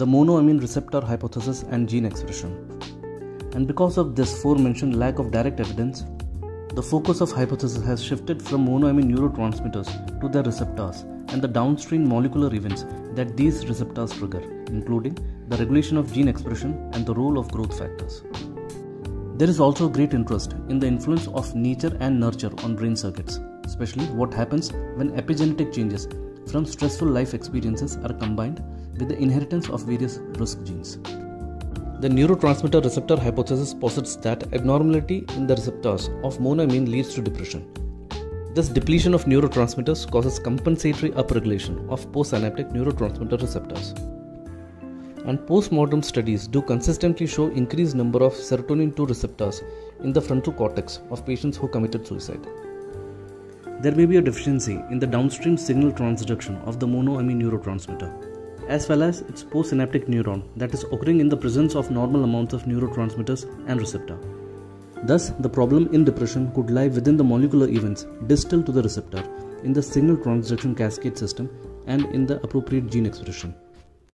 the monoamine receptor hypothesis and gene expression. And because of this forementioned lack of direct evidence, the focus of hypothesis has shifted from monoamine neurotransmitters to their receptors and the downstream molecular events that these receptors trigger, including the regulation of gene expression and the role of growth factors. There is also great interest in the influence of nature and nurture on brain circuits, especially what happens when epigenetic changes from stressful life experiences are combined with the inheritance of various risk genes. The neurotransmitter receptor hypothesis posits that abnormality in the receptors of monoamine leads to depression. This depletion of neurotransmitters causes compensatory upregulation of postsynaptic neurotransmitter receptors. And postmortem studies do consistently show increased number of serotonin 2 receptors in the frontal cortex of patients who committed suicide. There may be a deficiency in the downstream signal transduction of the monoamine neurotransmitter, as well as its postsynaptic neuron that is occurring in the presence of normal amounts of neurotransmitters and receptor. Thus, the problem in depression could lie within the molecular events distal to the receptor in the signal transduction cascade system and in the appropriate gene expression.